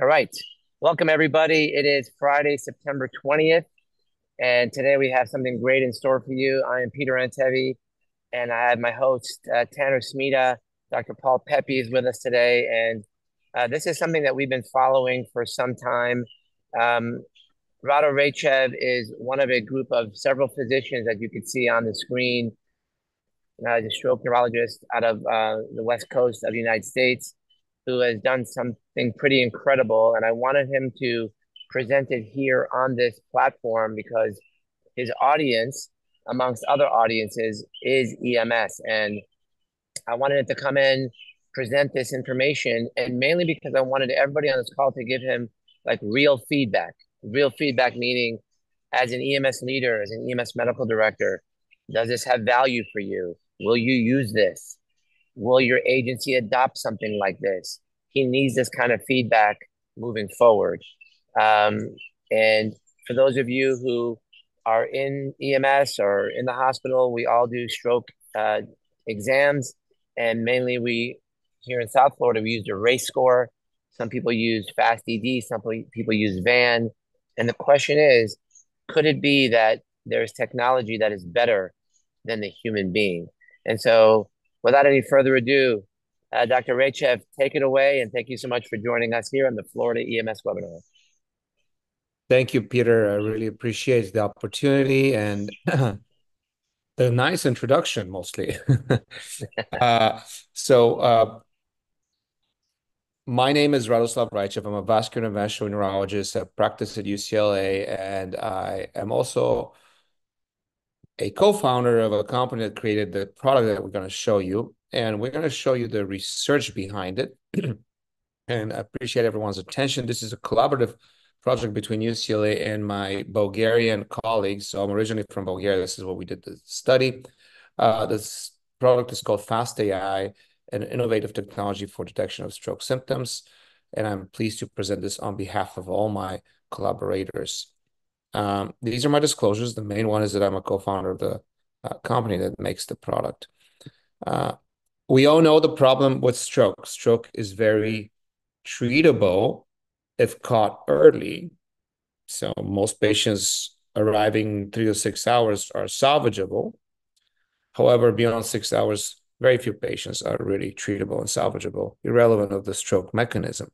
All right. Welcome, everybody. It is Friday, September 20th, and today we have something great in store for you. I am Peter Antevi, and I have my host, uh, Tanner Smita. Dr. Paul Pepe is with us today, and uh, this is something that we've been following for some time. Um, Rado Raychev is one of a group of several physicians that you can see on the screen. Uh, a stroke neurologist out of uh, the West Coast of the United States who has done something pretty incredible. And I wanted him to present it here on this platform because his audience, amongst other audiences, is EMS. And I wanted him to come in, present this information, and mainly because I wanted everybody on this call to give him like real feedback. Real feedback meaning as an EMS leader, as an EMS medical director, does this have value for you? Will you use this? Will your agency adopt something like this? He needs this kind of feedback moving forward. Um, and for those of you who are in EMS or in the hospital, we all do stroke uh, exams. And mainly, we here in South Florida, we use the RACE score. Some people use FAST-ED, some people use VAN. And the question is could it be that there's technology that is better than the human being? And so without any further ado, uh, Dr. Raychev, take it away, and thank you so much for joining us here on the Florida EMS webinar. Thank you, Peter. I really appreciate the opportunity and the nice introduction, mostly. uh, so, uh, my name is Radoslav Raychev. I'm a vascular interventional neurologist. I practice at UCLA, and I am also a co-founder of a company that created the product that we're going to show you and we're going to show you the research behind it. And I appreciate everyone's attention. This is a collaborative project between UCLA and my Bulgarian colleagues. So I'm originally from Bulgaria. This is what we did the study. Uh, this product is called Fast AI an innovative technology for detection of stroke symptoms. And I'm pleased to present this on behalf of all my collaborators um, these are my disclosures. The main one is that I'm a co-founder of the uh, company that makes the product. Uh, we all know the problem with stroke. Stroke is very treatable if caught early. So most patients arriving three to six hours are salvageable. However, beyond six hours, very few patients are really treatable and salvageable, irrelevant of the stroke mechanism.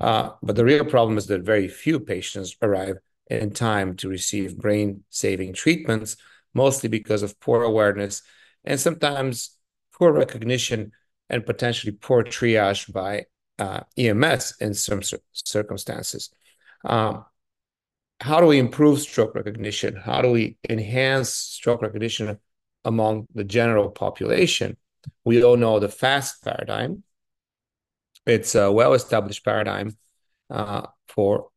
Uh, but the real problem is that very few patients arrive in time to receive brain saving treatments, mostly because of poor awareness and sometimes poor recognition and potentially poor triage by uh, EMS in some circumstances. Um, how do we improve stroke recognition? How do we enhance stroke recognition among the general population? We all know the FAST paradigm. It's a well established paradigm uh, for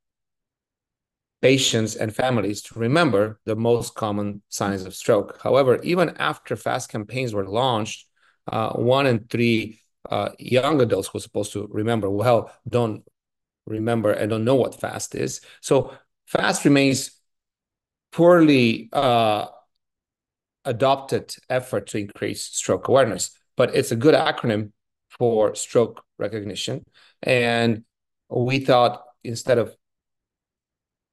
patients and families to remember the most common signs of stroke. However, even after FAST campaigns were launched, uh, one in three uh, young adults who are supposed to remember well don't remember and don't know what FAST is. So FAST remains poorly uh, adopted effort to increase stroke awareness, but it's a good acronym for stroke recognition. And we thought instead of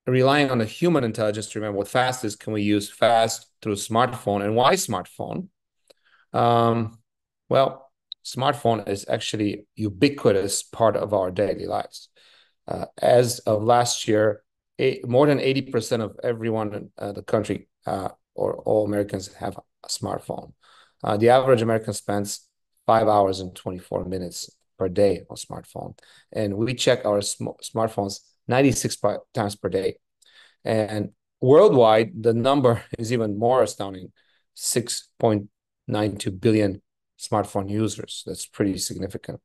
relying on the human intelligence to remember what fast is, can we use fast through smartphone? And why smartphone? Um, well, smartphone is actually ubiquitous part of our daily lives. Uh, as of last year, eight, more than 80% of everyone in uh, the country uh, or all Americans have a smartphone. Uh, the average American spends five hours and 24 minutes per day on smartphone. And we check our sm smartphones 96 times per day. And worldwide, the number is even more astounding 6.92 billion smartphone users. That's pretty significant.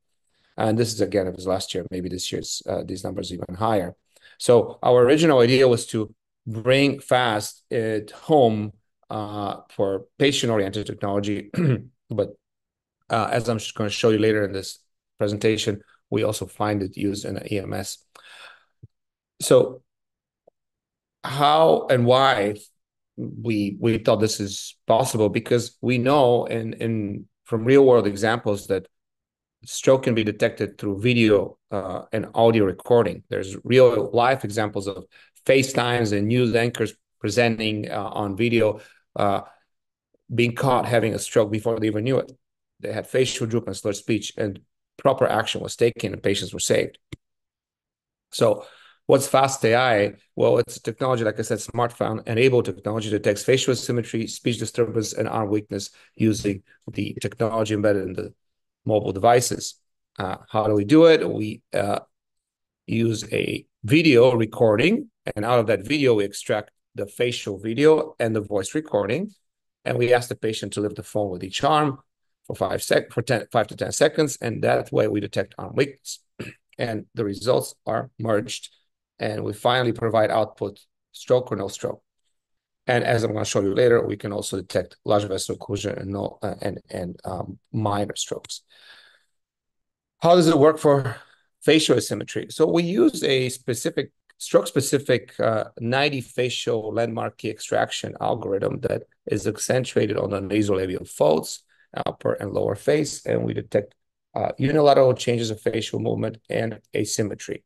And this is again, it was last year, maybe this year's uh, these numbers even higher. So our original idea was to bring fast at home uh, for patient-oriented technology, but uh, as I'm just going to show you later in this presentation, we also find it used in EMS. So how and why we we thought this is possible because we know in in from real world examples that stroke can be detected through video uh, and audio recording. There's real life examples of FaceTimes and news anchors presenting uh, on video uh, being caught having a stroke before they even knew it. They had facial droop and slurred speech, and proper action was taken, and patients were saved. So, what's Fast AI? Well, it's technology, like I said, smartphone enabled technology that detects facial asymmetry, speech disturbance, and arm weakness using the technology embedded in the mobile devices. Uh, how do we do it? We uh, use a video recording, and out of that video, we extract the facial video and the voice recording and we ask the patient to lift the phone with each arm for five sec for 10, five to 10 seconds, and that way we detect arm weakness. and the results are merged, and we finally provide output stroke or no stroke. And as I'm going to show you later, we can also detect large vessel occlusion and no uh, and and um, minor strokes. How does it work for facial asymmetry? So we use a specific stroke-specific uh, 90 facial landmark key extraction algorithm that is accentuated on the nasolabial folds, upper and lower face, and we detect uh, unilateral changes of facial movement and asymmetry.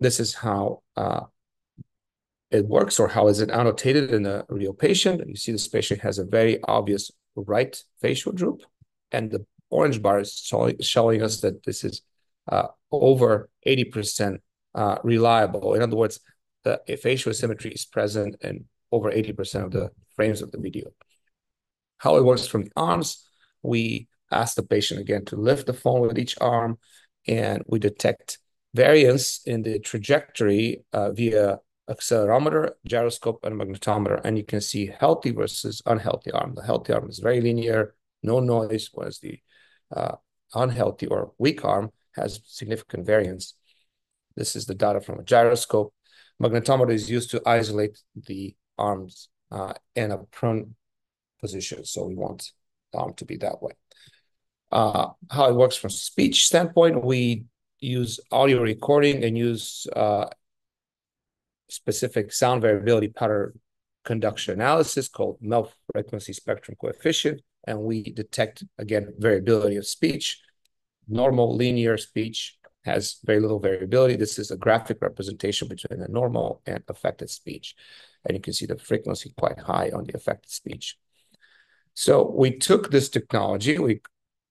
This is how uh, it works or how is it annotated in a real patient. You see this patient has a very obvious right facial droop, and the orange bar is showing, showing us that this is uh, over 80% uh, reliable. In other words, the facial symmetry is present in over 80% of the frames of the video. How it works from the arms, we ask the patient again to lift the phone with each arm, and we detect variance in the trajectory uh, via accelerometer, gyroscope, and magnetometer. And you can see healthy versus unhealthy arm. The healthy arm is very linear, no noise, whereas the uh, unhealthy or weak arm has significant variance. This is the data from a gyroscope. Magnetometer is used to isolate the arms uh, in a prone position. So we want the arm to be that way. Uh, how it works from speech standpoint, we use audio recording and use uh, specific sound variability pattern conduction analysis called Mel frequency spectrum coefficient. And we detect, again, variability of speech, normal linear speech, has very little variability. This is a graphic representation between the normal and affected speech. And you can see the frequency quite high on the affected speech. So we took this technology, we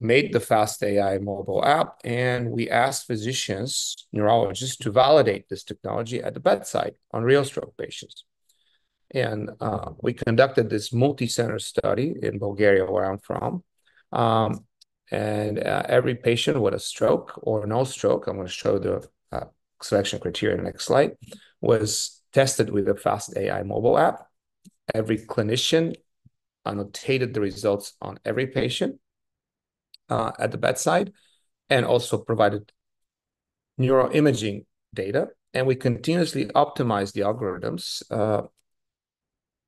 made the Fast AI mobile app, and we asked physicians, neurologists, to validate this technology at the bedside on real stroke patients. And uh, we conducted this multi-center study in Bulgaria, where I'm from. Um, and uh, every patient with a stroke or no stroke, I'm going to show the uh, selection criteria in the next slide, was tested with the Fast AI mobile app. Every clinician annotated the results on every patient uh, at the bedside and also provided neuroimaging data. And we continuously optimized the algorithms uh,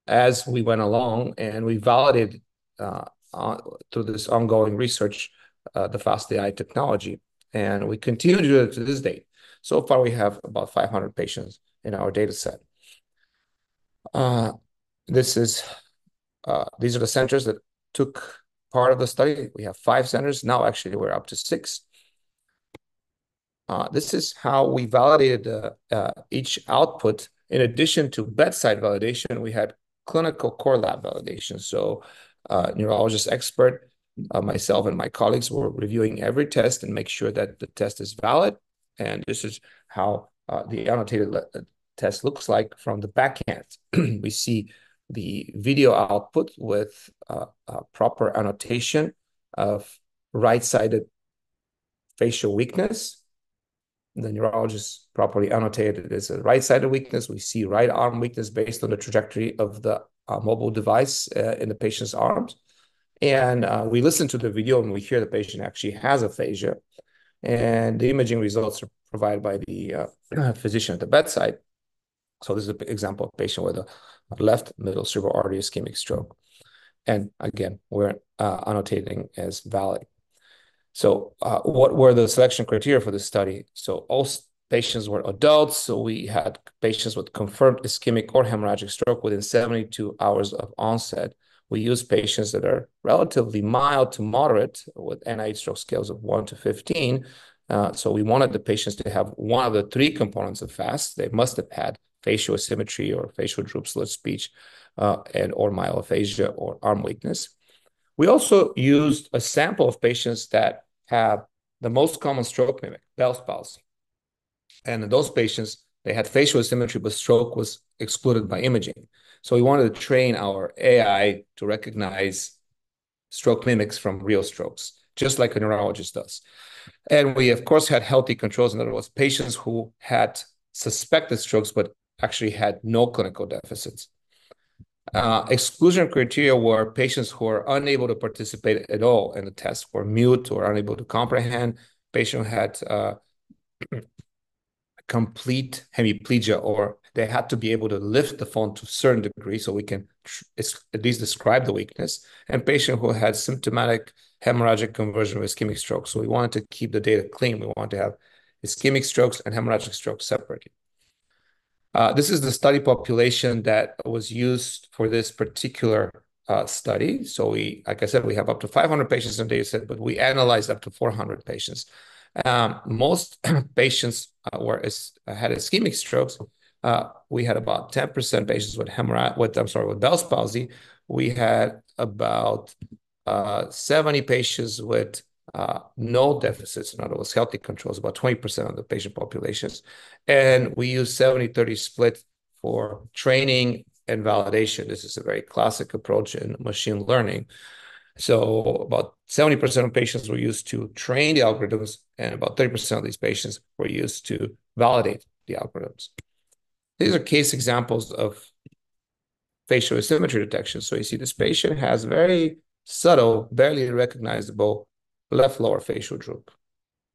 as we went along and we validated uh, uh, through this ongoing research, uh, the fast AI technology. And we continue to do it to this date. So far, we have about 500 patients in our data set. Uh, this is, uh, these are the centers that took part of the study. We have five centers. Now, actually, we're up to six. Uh, this is how we validated uh, each output. In addition to bedside validation, we had clinical core lab validation. So uh, neurologist expert, uh, myself and my colleagues were reviewing every test and make sure that the test is valid. And this is how uh, the annotated uh, test looks like from the back end. we see the video output with uh, proper annotation of right-sided facial weakness. The neurologist properly annotated as a right-sided weakness. We see right arm weakness based on the trajectory of the a mobile device uh, in the patient's arms. And uh, we listen to the video and we hear the patient actually has aphasia. And the imaging results are provided by the uh, physician at the bedside. So this is an example of a patient with a left middle cerebral artery ischemic stroke. And again, we're uh, annotating as valid. So uh, what were the selection criteria for this study? So all patients were adults. So we had patients with confirmed ischemic or hemorrhagic stroke within 72 hours of onset we use patients that are relatively mild to moderate with NIH stroke scales of 1 to 15. Uh, so we wanted the patients to have one of the three components of FAST. They must have had facial asymmetry or facial droop slur speech uh, and or myelophagia or arm weakness. We also used a sample of patients that have the most common stroke mimic, Bell's palsy. And in those patients, they had facial asymmetry, but stroke was excluded by imaging. So we wanted to train our AI to recognize stroke mimics from real strokes, just like a neurologist does. And we, of course, had healthy controls. In other words, patients who had suspected strokes but actually had no clinical deficits. Uh, exclusion criteria were patients who are unable to participate at all in the test, were mute or unable to comprehend. Patient had uh, complete hemiplegia, or they had to be able to lift the phone to a certain degree so we can at least describe the weakness. And patient who had symptomatic hemorrhagic conversion with ischemic stroke. So we wanted to keep the data clean. We wanted to have ischemic strokes and hemorrhagic strokes separately. Uh, this is the study population that was used for this particular uh, study. So we, like I said, we have up to 500 patients in the data set, but we analyzed up to 400 patients. Um, most patients uh, were had ischemic strokes. Uh, we had about 10% patients with hemorrhage, with I'm sorry, with Bell's palsy. We had about uh, 70 patients with no deficits, in other words, healthy controls, about 20% of the patient populations. And we use 70-30 split for training and validation. This is a very classic approach in machine learning. So about 70% of patients were used to train the algorithms, and about 30% of these patients were used to validate the algorithms. These are case examples of facial asymmetry detection. So you see this patient has very subtle, barely recognizable left lower facial droop.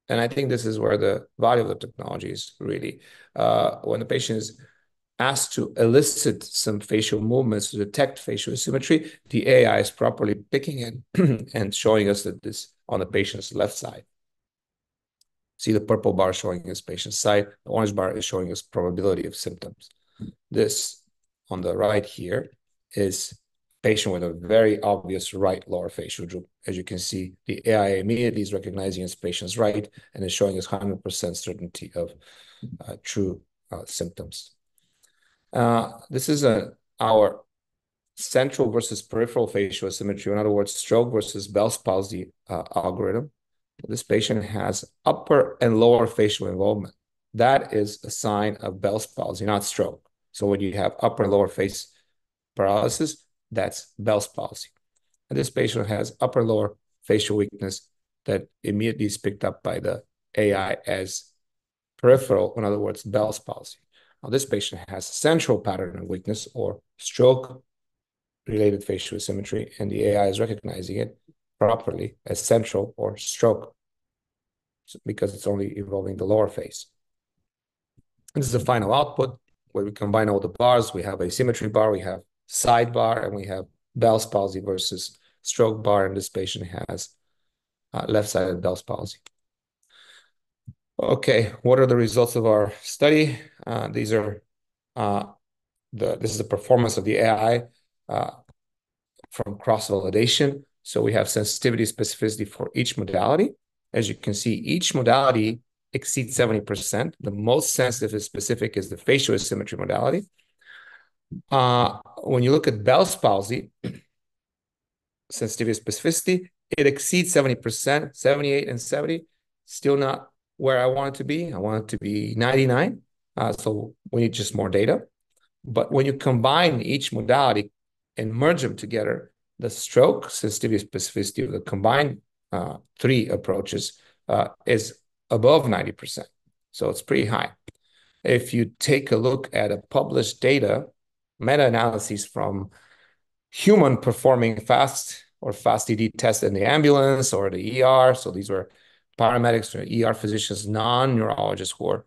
And I think this is where the value of the technology is really uh, when the patient is asked to elicit some facial movements to detect facial asymmetry, the AI is properly picking it and showing us that this on the patient's left side. See the purple bar showing us patient's side, the orange bar is showing us probability of symptoms. This on the right here is patient with a very obvious right lower facial droop. As you can see, the AI immediately is recognizing its patient's right and is showing us 100% certainty of uh, true uh, symptoms. Uh, this is a, our central versus peripheral facial asymmetry. In other words, stroke versus Bell's palsy uh, algorithm. This patient has upper and lower facial involvement. That is a sign of Bell's palsy, not stroke. So when you have upper and lower face paralysis, that's Bell's palsy. And this patient has upper lower facial weakness that immediately is picked up by the AI as peripheral, in other words, Bell's palsy. Now, this patient has central pattern of weakness or stroke related facial asymmetry, and the AI is recognizing it properly as central or stroke because it's only involving the lower face. This is the final output where we combine all the bars. We have a symmetry bar, we have sidebar, and we have Bell's palsy versus stroke bar, and this patient has uh, left-sided Bell's palsy. Okay, what are the results of our study? Uh, these are uh, the this is the performance of the AI uh, from cross-validation. So we have sensitivity specificity for each modality. As you can see, each modality exceeds 70%. The most sensitive and specific is the facial asymmetry modality. Uh, when you look at Bell's palsy, sensitivity specificity, it exceeds 70%, 78 and 70, still not where I want it to be. I want it to be 99. Uh, so we need just more data. But when you combine each modality and merge them together, the stroke sensitivity specificity of the combined uh, three approaches uh, is above 90%. So it's pretty high. If you take a look at a published data meta-analyses from human performing fast or FAST-ED tests in the ambulance or the ER. So these were paramedics or ER physicians, non-neurologists who are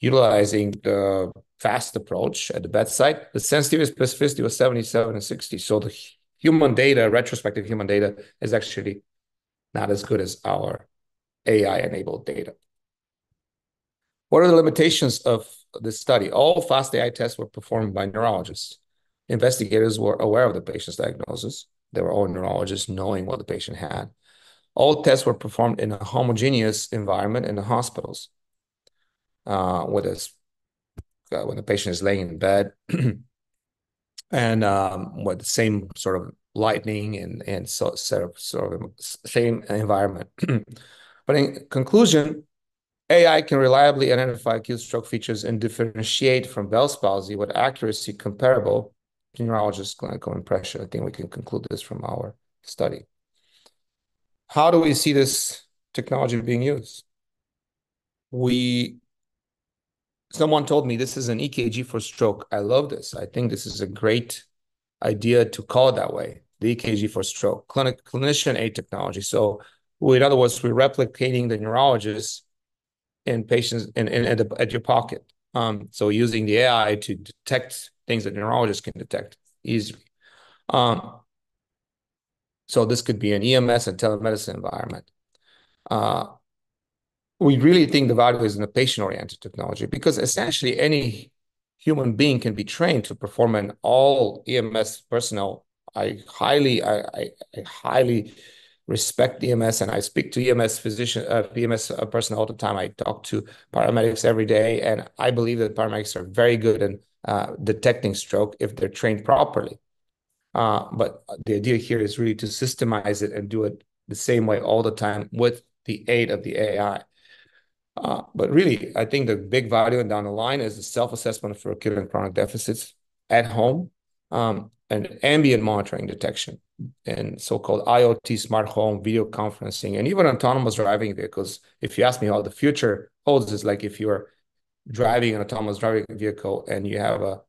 utilizing the fast approach at the bedside. The sensitivity specificity was 77 and 60. So the human data, retrospective human data, is actually not as good as our AI-enabled data. What are the limitations of this study? All fast AI tests were performed by neurologists. Investigators were aware of the patient's diagnosis. They were all neurologists knowing what the patient had. All tests were performed in a homogeneous environment in the hospitals, uh, with a, uh, when the patient is laying in bed, and um, with the same sort of lighting and and so sort of sort of same environment. but in conclusion, AI can reliably identify acute stroke features and differentiate from Bell's palsy with accuracy comparable to neurologist clinical impression. I think we can conclude this from our study. How do we see this technology being used? We someone told me this is an EKG for stroke. I love this. I think this is a great idea to call it that way. The EKG for stroke, clinic clinician aid technology. So, in other words, we're replicating the neurologist in patients in, in at, at your pocket. Um, so using the AI to detect things that neurologists can detect easily. Um, so this could be an EMS and telemedicine environment. Uh, we really think the value is in the patient-oriented technology because essentially any human being can be trained to perform an all EMS personnel. I highly, I, I, I highly respect EMS and I speak to EMS physician, uh, EMS uh, personnel all the time. I talk to paramedics every day, and I believe that paramedics are very good in uh, detecting stroke if they're trained properly. Uh, but the idea here is really to systemize it and do it the same way all the time with the aid of the AI. Uh, but really, I think the big value down the line is the self-assessment for acute and chronic deficits at home um, and ambient monitoring detection and so-called IoT smart home video conferencing and even autonomous driving vehicles. If you ask me how the future holds, is like if you're driving an autonomous driving vehicle and you have a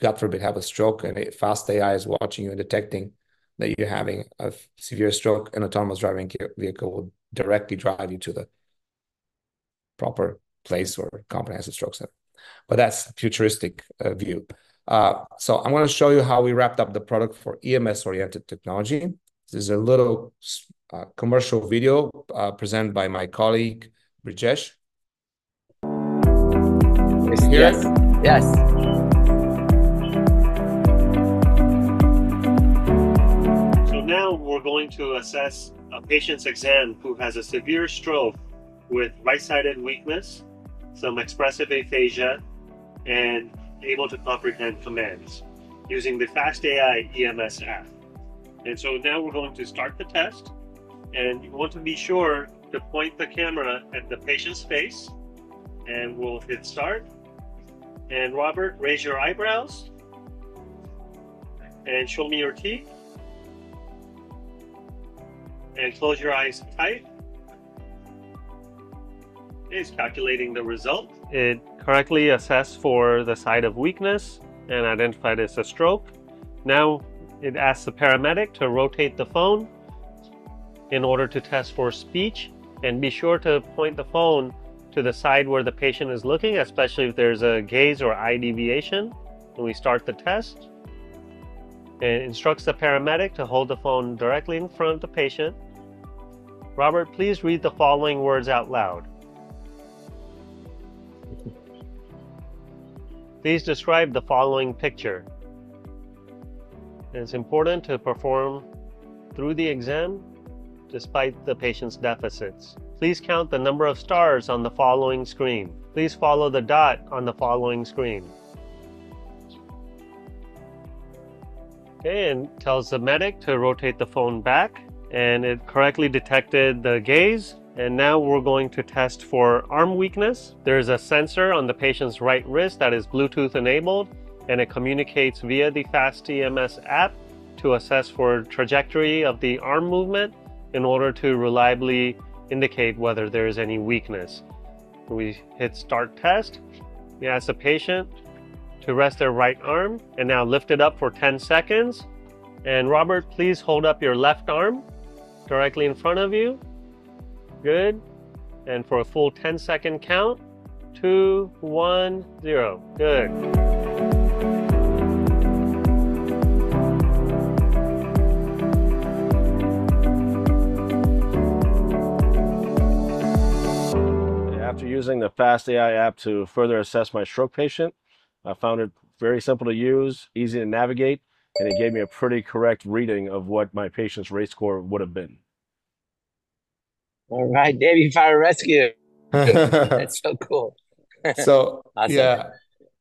God forbid have a stroke and a fast AI is watching you and detecting that you're having a severe stroke, an autonomous driving vehicle will directly drive you to the proper place or comprehensive stroke center. But that's futuristic uh, view. Uh, so I'm going to show you how we wrapped up the product for EMS-oriented technology. This is a little uh, commercial video uh, presented by my colleague, Brijesh. Yes. Yes. So now we're going to assess a patient's exam who has a severe stroke with right-sided weakness, some expressive aphasia, and able to comprehend commands using the Fast AI EMS app. And so now we're going to start the test and you want to be sure to point the camera at the patient's face and we'll hit start. And Robert, raise your eyebrows and show me your teeth and close your eyes tight. It's calculating the result. It correctly assessed for the site of weakness and identified as a stroke. Now it asks the paramedic to rotate the phone in order to test for speech and be sure to point the phone to the side where the patient is looking, especially if there's a gaze or eye deviation. And we start the test. It instructs the paramedic to hold the phone directly in front of the patient. Robert, please read the following words out loud. Please describe the following picture. It's important to perform through the exam despite the patient's deficits. Please count the number of stars on the following screen. Please follow the dot on the following screen. Okay, and tells the medic to rotate the phone back and it correctly detected the gaze and now we're going to test for arm weakness. There's a sensor on the patient's right wrist that is Bluetooth enabled and it communicates via the Fast EMS app to assess for trajectory of the arm movement in order to reliably indicate whether there is any weakness. We hit start test. We ask the patient to rest their right arm and now lift it up for 10 seconds. And Robert, please hold up your left arm directly in front of you Good. And for a full 10 second count, two, one, zero. Good. After using the Fast AI app to further assess my stroke patient, I found it very simple to use, easy to navigate, and it gave me a pretty correct reading of what my patient's RACE score would have been. All right, Davie Fire Rescue. That's so cool. so awesome. yeah,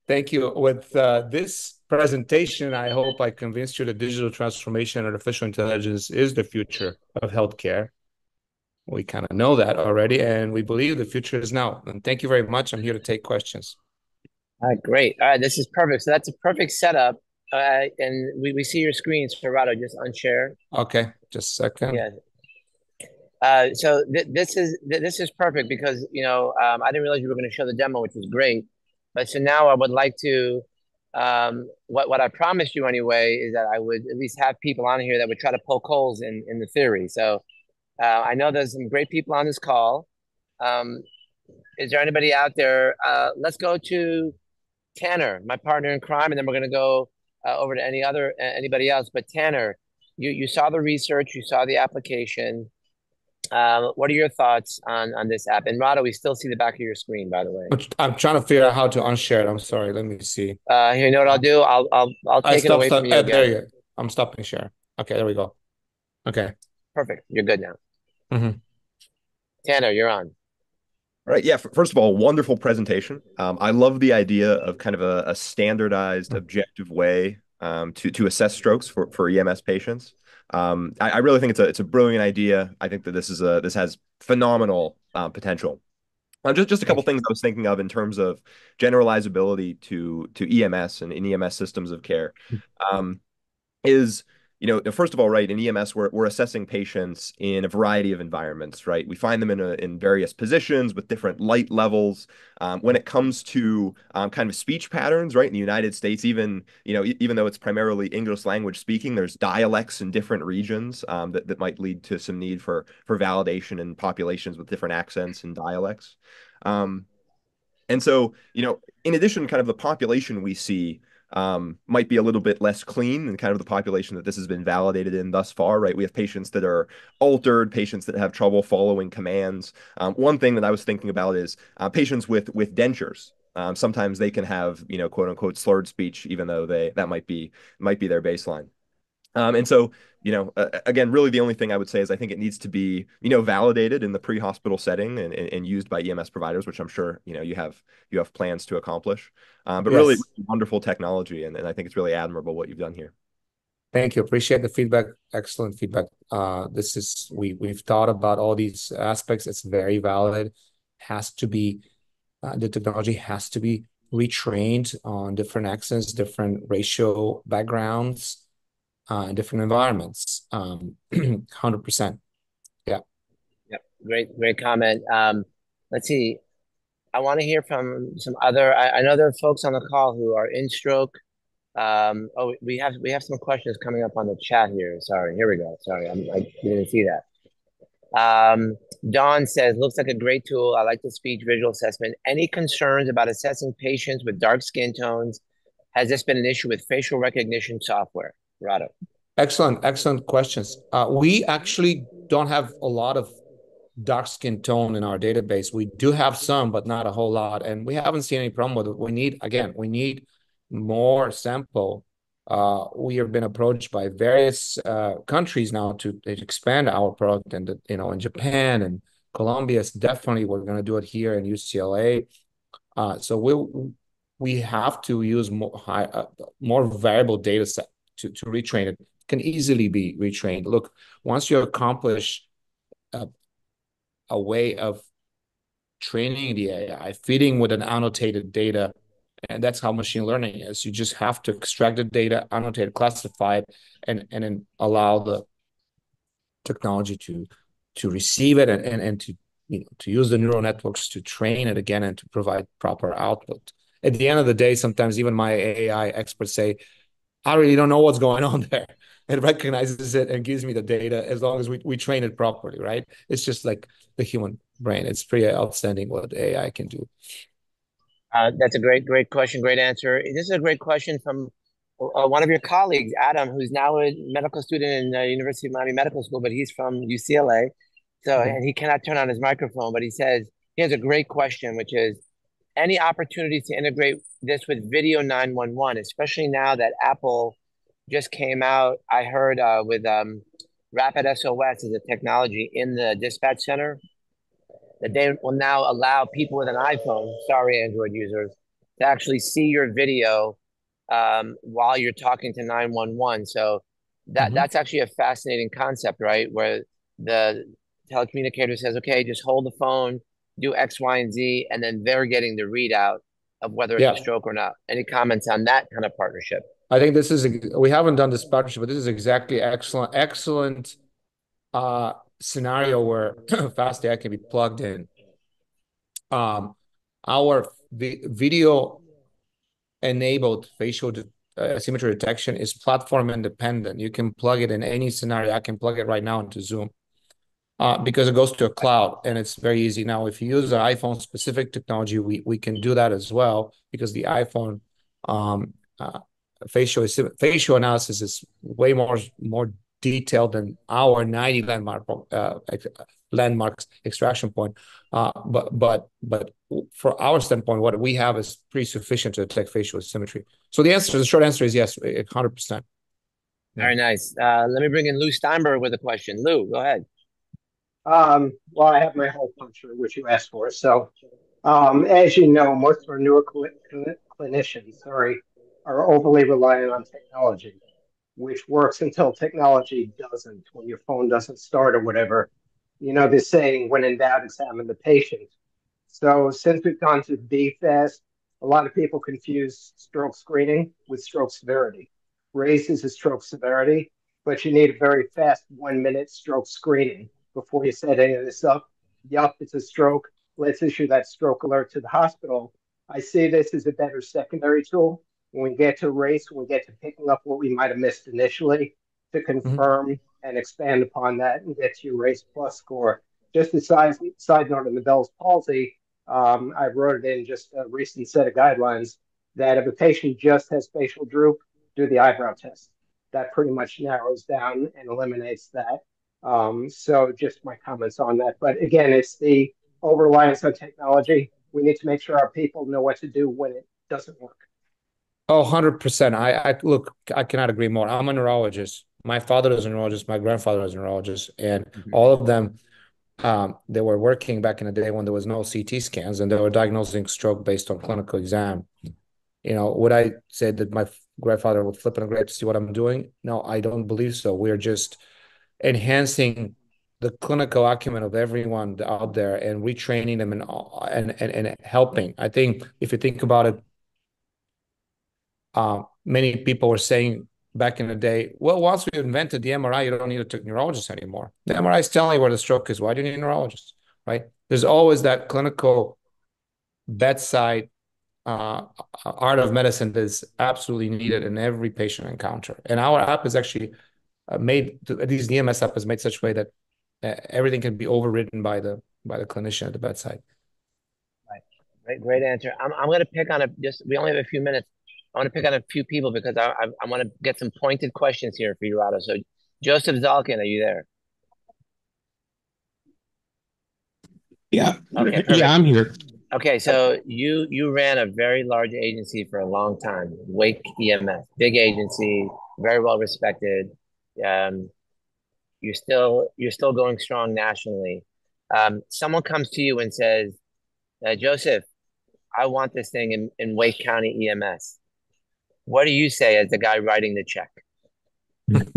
thank you. With uh, this presentation, I hope I convinced you that digital transformation and artificial intelligence is the future of healthcare. We kind of know that already, and we believe the future is now. And thank you very much. I'm here to take questions. All right, great. All right, this is perfect. So that's a perfect setup. Uh, and we, we see your screens, Ferrado. Just unshare. Okay, just a second. Yeah. Uh, so th- this is th- this is perfect because you know um, I didn't realize you were going to show the demo, which is great. But so now I would like to um, what what I promised you anyway is that I would at least have people on here that would try to poke holes in in the theory. So uh, I know there's some great people on this call. Um, is there anybody out there? Uh, let's go to Tanner, my partner in crime, and then we're going to go uh, over to any other anybody else. But Tanner, you you saw the research, you saw the application. Um, what are your thoughts on on this app? And Rado, we still see the back of your screen, by the way. I'm trying to figure out how to unshare it. I'm sorry. Let me see. Uh, here, you know what I'll do? I'll I'll I'll take it away stop, from you. Uh, there you go. I'm stopping share. Okay, there we go. Okay. Perfect. You're good now. Mm-hmm. Tanner, you're on. All right. Yeah. First of all, wonderful presentation. Um, I love the idea of kind of a, a standardized, mm. objective way um, to to assess strokes for for EMS patients. Um, I, I, really think it's a it's a brilliant idea. I think that this is a this has phenomenal uh, potential. Um, just just a couple things I was thinking of in terms of generalizability to to EMS and in EMS systems of care. Hmm. Um, is you know, first of all, right, in EMS, we're, we're assessing patients in a variety of environments, right? We find them in, a, in various positions with different light levels. Um, when it comes to um, kind of speech patterns, right, in the United States, even, you know, even though it's primarily English language speaking, there's dialects in different regions um, that, that might lead to some need for, for validation in populations with different accents and dialects. Um, and so, you know, in addition, kind of the population we see um, might be a little bit less clean than kind of the population that this has been validated in thus far, right? We have patients that are altered, patients that have trouble following commands. Um, one thing that I was thinking about is uh, patients with with dentures. Um, sometimes they can have, you know, quote unquote slurred speech, even though they that might be might be their baseline. Um, and so, you know, uh, again, really the only thing I would say is I think it needs to be, you know, validated in the pre-hospital setting and, and, and used by EMS providers, which I'm sure, you know, you have you have plans to accomplish. Um, but yes. really wonderful technology, and, and I think it's really admirable what you've done here. Thank you. Appreciate the feedback. Excellent feedback. Uh, this is we we've thought about all these aspects. It's very valid. Has to be uh, the technology has to be retrained on different accents, different racial backgrounds uh, in different environments. Um, 100%. Yeah. Yep. Great, great comment. Um, let's see. I want to hear from some other. I, I, know there are folks on the call who are in stroke. Um, oh, we have we have some questions coming up on the chat here. Sorry, here we go. Sorry, I'm, I didn't see that. Um, Don says, looks like a great tool. I like the speech visual assessment. Any concerns about assessing patients with dark skin tones? Has this been an issue with facial recognition software? Rado. Excellent, excellent questions. Uh, we actually don't have a lot of dark skin tone in our database. We do have some, but not a whole lot, and we haven't seen any problem with it. We need again, we need more sample. Uh, we have been approached by various uh, countries now to, expand our product, and you know, in Japan and Colombia, definitely we're going to do it here in UCLA. Uh, so we we'll, have to use more high, uh, more variable data set to, to retrain it can easily be retrained. Look, once you accomplish a, a way of training the AI, feeding with an annotated data, and that's how machine learning is. You just have to extract the data, annotate classify it, and, and then allow the technology to to receive it and, and, and to you know to use the neural networks to train it again and to provide proper output. At the end of the day, sometimes even my AI experts say, I really don't know what's going on there. It recognizes it and gives me the data as long as we, we train it properly, right? It's just like the human brain. It's pretty outstanding what AI can do. Uh, that's a great, great question. Great answer. This is a great question from uh, one of your colleagues, Adam, who's now a medical student in the University of Miami Medical School, but he's from UCLA. So, mm-hmm. and he cannot turn on his microphone, but he says he has a great question, which is any opportunities to integrate this with video 911, especially now that Apple just came out. I heard uh, with um, Rapid SOS as a technology in the dispatch center that they will now allow people with an iPhone, sorry, Android users, to actually see your video um, while you're talking to 911. So that mm-hmm. that's actually a fascinating concept, right? Where the telecommunicator says, okay, just hold the phone, do X, Y, and Z, and then they're getting the readout of whether it's yeah. a stroke or not. Any comments on that kind of partnership? I think this is we haven't done this partnership, but this is exactly excellent, excellent uh, scenario where fast AI can be plugged in. Um, our vi- video enabled facial de- uh, symmetry detection is platform independent. You can plug it in any scenario. I can plug it right now into Zoom uh, because it goes to a cloud and it's very easy. Now, if you use an iPhone specific technology, we, we can do that as well because the iPhone um, uh, facial facial analysis is way more more detailed than our 90 landmark uh, landmarks extraction point. Uh, but but but for our standpoint, what we have is pretty sufficient to detect facial symmetry. So the answer, the short answer is yes, 100%. Very nice. Uh, let me bring in Lou Steinberg with a question. Lou, go ahead. Um, well, I have my hole puncher, which you asked for. So, um, as you know, most of our newer cl- cl- clinicians, sorry, are overly reliant on technology, which works until technology doesn't. When your phone doesn't start or whatever, you know the saying, "When in doubt, examine the patient." So, since we've gone to BFAST, a lot of people confuse stroke screening with stroke severity. Raises a stroke severity, but you need a very fast one-minute stroke screening before you set any of this up. Yup, it's a stroke. Let's issue that stroke alert to the hospital. I see this as a better secondary tool. When we get to RACE, when we get to picking up what we might have missed initially, to mm-hmm. confirm mm-hmm. and expand upon that and get to your RACE plus score. Just a side, side note on the Bell's palsy, um, I wrote it in just a recent set of guidelines that if a patient just has facial droop, do the eyebrow test. That pretty much narrows down and eliminates that. Um, so just my comments on that. But again, it's the over reliance on technology. We need to make sure our people know what to do when it doesn't work. Oh, 100%. I, I look, I cannot agree more. I'm a neurologist. My father is a neurologist. My grandfather is a neurologist. And mm-hmm. all of them, um, they were working back in the day when there was no CT scans and they were diagnosing stroke based on clinical exam. You know, would I say that my grandfather would flip and great to see what I'm doing? No, I don't believe so. We're just – enhancing the clinical acumen of everyone out there and retraining them and and and, and helping. I think if you think about it, uh, many people were saying back in the day, well, once we invented the MRI, you don't need a neurologist anymore. The MRI is telling you where the stroke is. Why do you need a neurologist? Right? There's always that clinical bedside uh, art of medicine that is absolutely needed in every patient encounter. And our app is actually uh, made at least the EMS app is made such a way that uh, everything can be overridden by the by the clinician at the bedside. Right, great, great answer. I'm I'm going to pick on a just. We only have a few minutes. I want to pick on a few people because I I, I want to get some pointed questions here for you, Rado. So, Joseph Zalkin, are you there? Yeah. Okay, yeah, I'm here. Okay, so you you ran a very large agency for a long time, Wake EMS, big agency, very well respected. Um, you're still you're still going strong nationally. Um, someone comes to you and says, uh, Joseph, I want this thing in, in Wake County EMS. What do you say as the guy writing the check?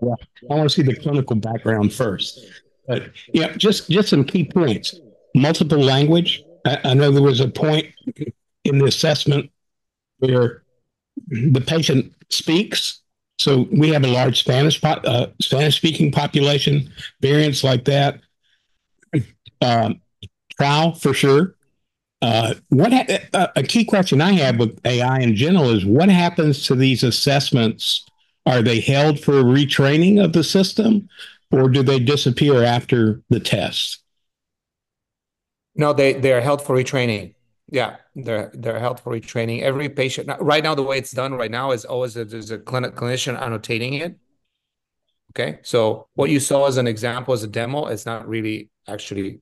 well, I want to see the clinical background first. But yeah, just just some key points. Multiple language. I, I know there was a point in the assessment where the patient speaks so we have a large Spanish uh, Spanish speaking population. Variants like that, um, trial for sure. Uh, what ha- uh, a key question I have with AI in general is what happens to these assessments? Are they held for retraining of the system, or do they disappear after the test? No, they they are held for retraining. Yeah, they're they're for retraining. Every patient right now, the way it's done right now is always that there's a clinic clinician annotating it. Okay, so what you saw as an example as a demo is not really actually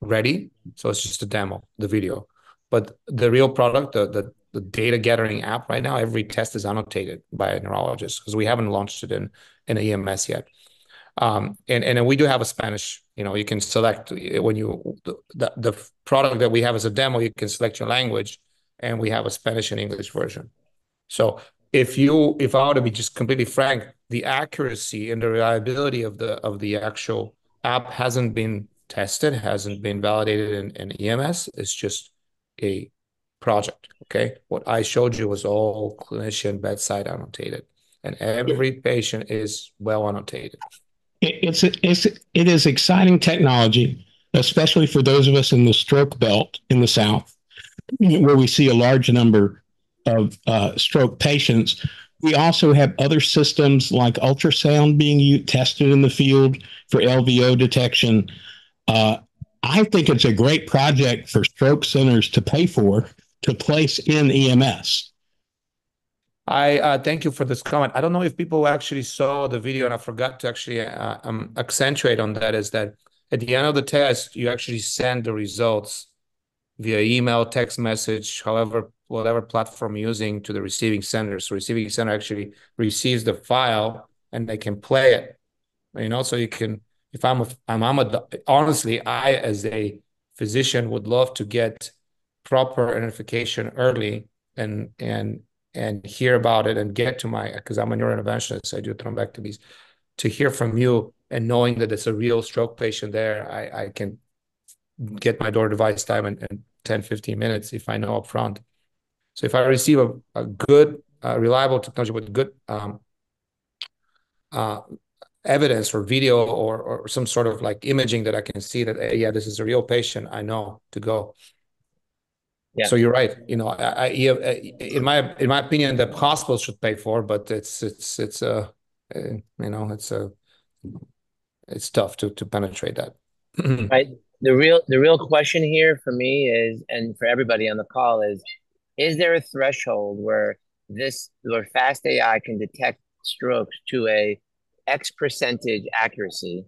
ready, so it's just a demo, the video. But the real product, the the the data gathering app right now. Every test is annotated by a neurologist because we haven't launched it in in EMS yet. Um, and and we do have a Spanish. You know, you can select eh, when you the the product that we have as a demo. You can select your language, and we have a Spanish and English version. So if you if I were to be just completely frank, the accuracy and the reliability of the of the actual app hasn't been tested, hasn't been validated in, in EMS. It's just a project. Okay. What I showed you was all clinician bedside annotated, and every patient is well annotated. It's, it's it is exciting technology, especially for those of us in the stroke belt in the South, where we see a large number of uh, stroke patients. We also have other systems like ultrasound being tested in the field for LVO detection. Uh, I think it's a great project for stroke centers to pay for to place in EMS. I uh, thank you for this comment. I don't know if people actually saw the video, and I forgot to actually uh, um, accentuate on that. Is that at the end of the test, you actually send the results via email, text message, however, whatever platform you're using to the receiving center. So receiving center actually receives the file and they can play it. You know, so you can if I'm a, I'm, I'm a honestly, I as a physician would love to get proper identification early and and and hear about it and get to my because I'm a neurointerventionist, I do thrombectomies. To hear from you and knowing that it's a real stroke patient there, I, I can get my door device time in, in 10, 15 minutes if I know upfront. So if I receive a, a good, uh, reliable technology with good um, uh, evidence or video or or some sort of like imaging that I can see that hey, yeah, this is a real patient. I know to go. Yeah. So you're right. You know, I, I uh, in my in my opinion, the hospitals should pay for, but it's it's it's a uh, you know it's a it's tough to to penetrate that. right. The real the real question here for me is, and for everybody on the call is, is there a threshold where this where fast AI can detect strokes to a X percentage accuracy,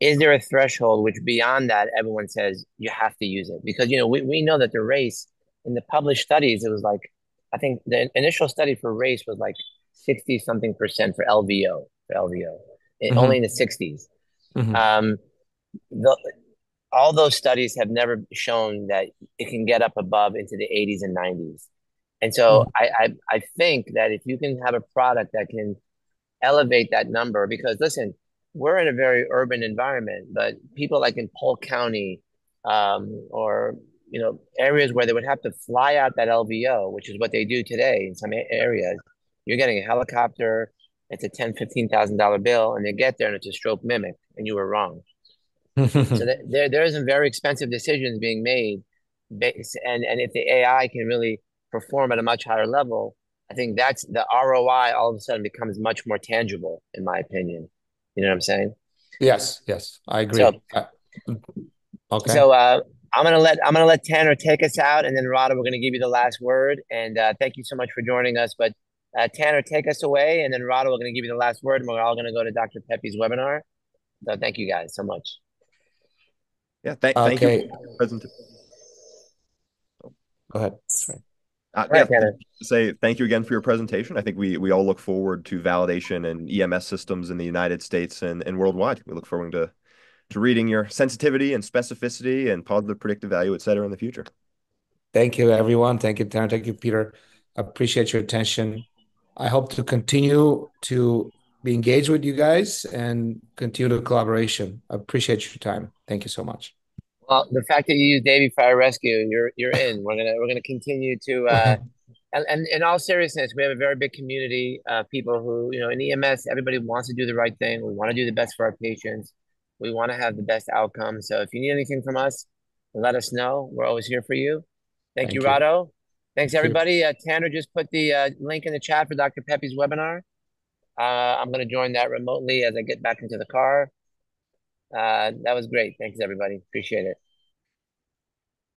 is there a threshold which beyond that everyone says you have to use it? Because you know we, we know that the RACE in the published studies it was like I think the initial study for RACE was like sixty something percent for LVO for LVO, mm-hmm. only in the 60s mm-hmm. Um, the, all those studies have never shown that it can get up above into the 80s and 90s. And so mm-hmm. I, I I think that if you can have a product that can elevate that number because listen, we're in a very urban environment, but people like in Polk County um, or you know areas where they would have to fly out that LVO, which is what they do today in some areas. You're getting a helicopter. It's a ten, fifteen thousand dollar bill, and they get there and it's a stroke mimic, and you were wrong. so there, there are some very expensive decisions being made, and and if the AI can really perform at a much higher level, I think that's the ROI all of a sudden becomes much more tangible, in my opinion. You know what I'm saying? Yes, yes, I agree. So, uh, okay. So uh, I'm gonna let I'm gonna let Tanner take us out, and then Rado, we're gonna give you the last word. And uh, thank you so much for joining us. But uh, Tanner, take us away, and then Rado, we're gonna give you the last word, and we're all gonna go to Dr. Pepe's webinar. So thank you guys so much. Yeah, th- thank okay. you. Present. Go ahead. Sorry. Uh, right, yeah, say thank you again for your presentation. I think we we all look forward to validation and EMS systems in the United States and, and worldwide. We look forward to to reading your sensitivity and specificity and positive predictive value, et cetera, in the future. Thank you, everyone. Thank you, Tanner. Thank you, Peter. Appreciate your attention. I hope to continue to be engaged with you guys and continue the collaboration. I appreciate your time. Thank you so much. Well, the fact that you use Davie Fire Rescue, you're you're in. We're gonna we're gonna continue to. Uh, and, and in all seriousness, we have a very big community of people who you know in EMS. Everybody wants to do the right thing. We want to do the best for our patients. We want to have the best outcome. So if you need anything from us, let us know. We're always here for you. Thank, Thank you, Rado. Thanks, Thank everybody. Uh, Tanner just put the uh, link in the chat for Dr. Pepe's webinar. Uh, I'm going to join that remotely as I get back into the car. Uh, that was great. Thanks, everybody. Appreciate it.